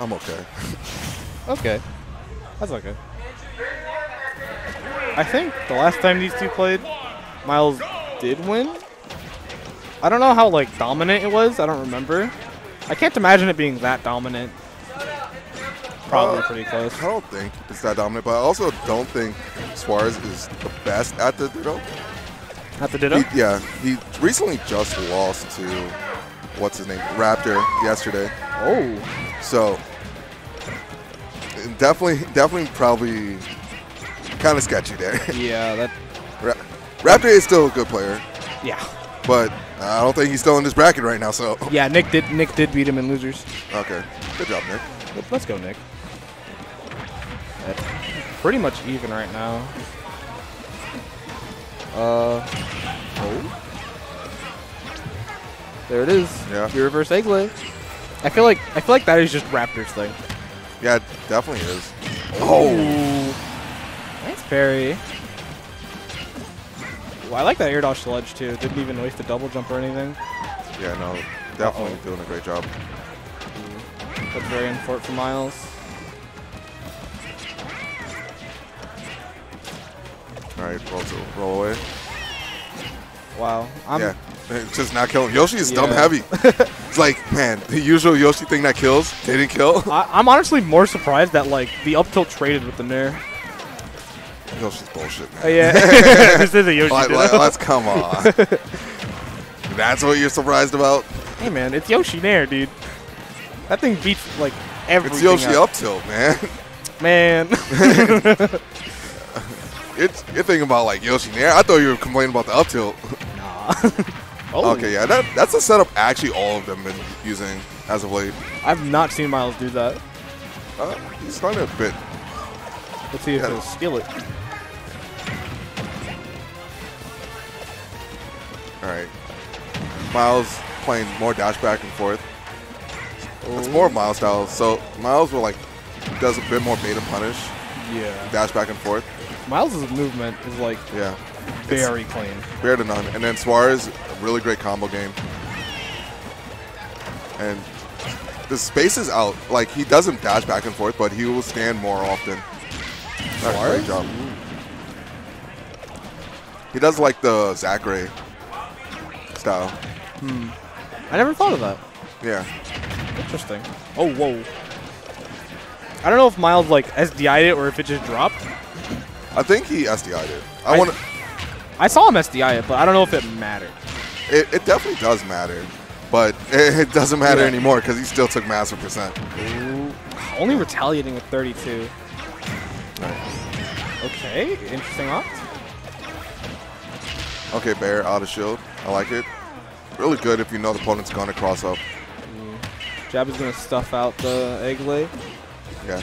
I'm okay. Okay. That's okay. I think the last time these two played, Myles did win. I don't know how like dominant it was. I don't remember. I can't imagine it being that dominant. Probably Uh, pretty close. I don't think it's that dominant, but I also don't think Suarez is the best at the Ditto. At the Ditto? He, yeah, he recently just lost to what's his name, Raptor yesterday. Oh. So definitely, definitely, probably kind of sketchy there. Yeah, that. Ra- Raptor is still a good player, Yeah. but I don't think he's still in this bracket right now. So Yeah, Nick did Nick did beat him in losers. okay, good job, Nick. Let- Let's go, Nick. That's pretty much even right now. Uh. Oh. There it is. Yeah. The reverse egg lay. I feel like I feel like that is just Raptors thing. Yeah, it definitely is. Oh. Nice parry. Ooh, I like that air dodge to ledge too. Didn't even waste a double jump or anything. Yeah, no, definitely Uh-oh. doing a great job. That's very unfortunate for Myles. All right, roll to roll away. Wow. I'm, yeah, just not killing. Yoshi is dumb heavy. it's like, man, the usual Yoshi thing that kills didn't kill. I, I'm honestly more surprised that like the up tilt traded with the Nair. Yoshi's bullshit, man. Oh, yeah. this is a Yoshi. Like, like, let's come on. That's what you're surprised about? hey man, it's Yoshi Nair, dude. That thing beats like everything. It's Yoshi up. up tilt, man. Man. It's, you're thinking about like Yoshi Nair. I thought you were complaining about the up tilt. nah. Oh, Okay, yeah, that, that's a setup actually all of them been using as of late. I've not seen Myles do that. Uh, he's starting a bit. Let's see if Yeah. he'll steal it. All right. Myles playing more dash back and forth. It's more Myles style. So Myles will like does a bit more bait and punish, Yeah. dash back and forth. Myles' movement is like Yeah, very clean. fair to none. And then Suarez, a really great combo game. And the space is out. Like he doesn't dash back and forth, but he will stand more often. That's a Suarez? great job. He does like the Zachary style. Hmm. I never thought of that. Yeah. Interesting. Oh, whoa. I don't know if Myles like SDI'd it or if it just dropped. I think he SDI'd it. I, I- want to. I saw him SDI it, but I don't know if it mattered. It, it definitely does matter, but it, it doesn't matter Yeah. anymore because he still took massive percent. Ooh. Only retaliating with 32. Okay, interesting opt. Okay, Bair out of shield. I like it. Really good if you know the opponent's gonna cross up. Mm. Jab is gonna stuff out the egg lay. Yeah.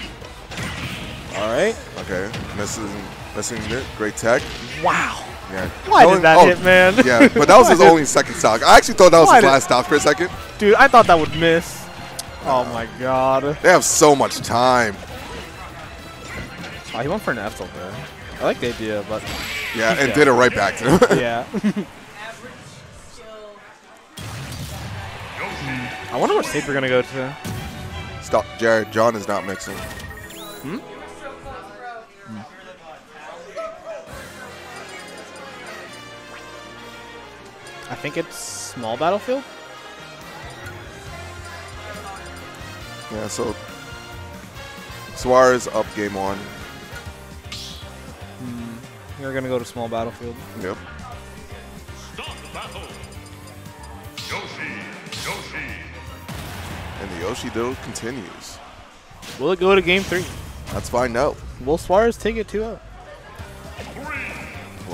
All right. Okay. Missing missing it. Great tech. Wow. Yeah. Why Showing- did that oh, hit, man? yeah, but that was his only second stock. I actually thought that was Why his did- last stock for a second. Dude, I thought that would miss. Oh my god. They have so much time. Oh, he went for an F tilt there. I like the idea, but Yeah, and Yeah. did it right back to him. yeah. I wonder what state we're gonna go to. Stop, Jared. John is not mixing. Hmm? I think it's small battlefield. Yeah, so Suarez up game one. Hmm, We're gonna go to small battlefield. Yep. The battle. Yoshi, Yoshi. And the Yoshi duel continues. Will it go to game three? Let's find out. Will Suarez take it 2-0?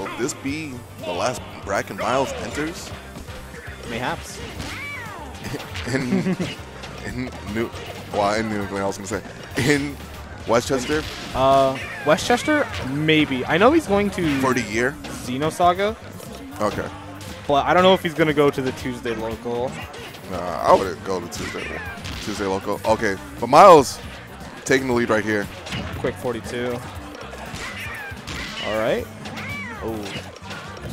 Will this be the last Bracken Myles enters Mayhaps. in in New? Well, in New England, I was gonna say in Westchester Uh, Westchester? Maybe. I know he's going to for the year. Xenosaga, Okay. but I don't know if he's gonna go to the Tuesday local. Nah, I would go to Tuesday. Tuesday local. Okay, but Myles taking the lead right here. Quick 42. All right. Oh,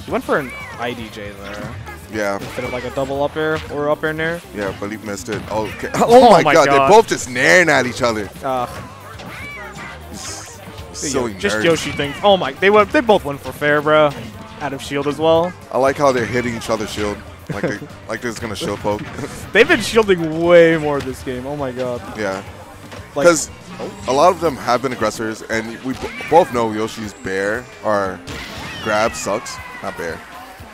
he went for an IDJ there. Yeah, instead of like a double up air or up air nair. yeah, but he missed it. Oh, okay. oh, my, my god, God. they're both just naring at each other. Uh, So Yo- just. Yoshi things. Oh my, they went, they both went for fair, bro. Out of shield as well. I like how they're hitting each other's shield. Like they, like they're just gonna shield poke. They've been shielding way more this game. Oh my god. yeah. Like, Because a lot of them have been aggressors, and we b- both know Yoshi's bair or grab sucks. Not bair,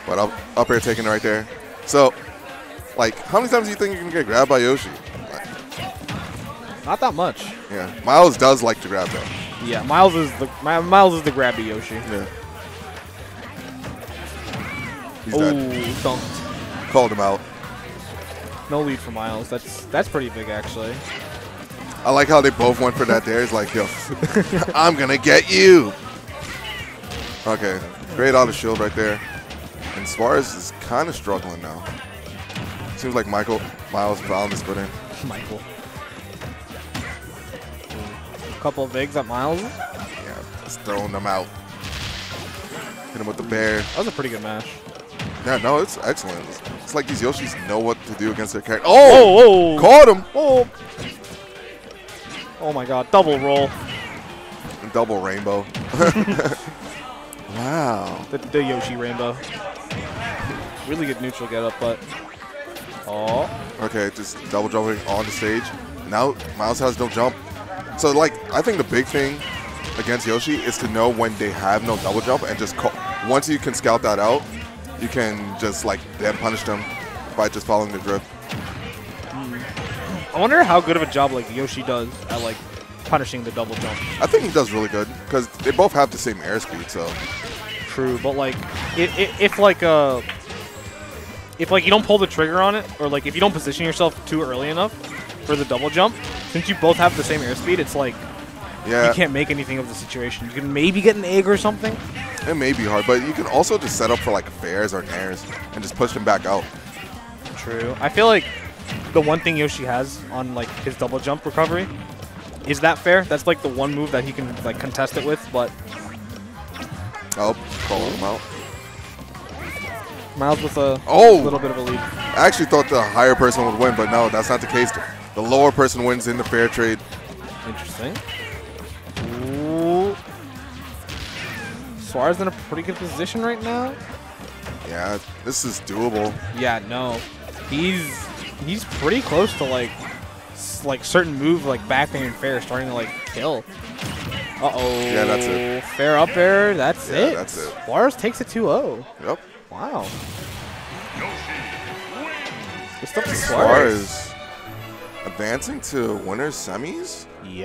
but up, up air it right there. So, like, how many times do you think you can get grabbed by Yoshi? Like, not that much. yeah, Myles does like to grab though. Yeah, Myles is the Mi- Myles is the grabby Yoshi. Yeah. He's Oh, dead. dunked. Called him out. No lead for Myles. That's that's pretty big actually. I like how they both went for that there. It's like, yo, I'm gonna get you. Okay, great out of shield right there. And Suarez is kind of struggling now. Seems like Michael Myles found his footing. Michael. A couple of bigs at Myles. Yeah, just throwing them out. Hit him with the bair. That was a pretty good match. Yeah, no, it's excellent. It's, it's like these Yoshis know what to do against their character. Oh, Oh, oh, caught him. oh. Oh my god, double roll. Double rainbow. wow. The, the Yoshi rainbow. Really good neutral get up, but. Oh. Okay, just double jumping on the stage. Now Myles has no jump. So like, I think the big thing against Yoshi is to know when they have no double jump and just call. Once you can scout that out, you can just like then punish them by just following the drift. Hmm. I wonder how good of a job like Yoshi does at like punishing the double jump. I think he does really good because they both have the same airspeed. So True, but like, if, if, if like uh, if like you don't pull the trigger on it, or like if you don't position yourself too early enough for the double jump, since you both have the same airspeed, it's like yeah, you can't make anything of the situation. You can maybe get an egg or something. it may be hard, but you can also just set up for like fairs or nairs and just push them back out. True. I feel like the one thing Yoshi has on like his double jump recovery is that fair. That's like the one move that he can like contest it with, but Oh, calling them out. Myles with a Oh! little bit of a lead. I actually thought the higher person would win, but no, that's not the case. The lower person wins in the fair trade. Interesting. Ooh. Suarez in a pretty good position right now. Yeah, this is doable. Yeah, no, he's he's pretty close to like s- like certain move like back air and fair starting to like kill. Uh oh. Yeah, that's it. Fair up air. That's Yeah, it. that's it. Suarez takes it 2-0. Yep. Wow. Yoshi wins. Good stuff to Suarez. Suarez advancing to winners semis. Yeah.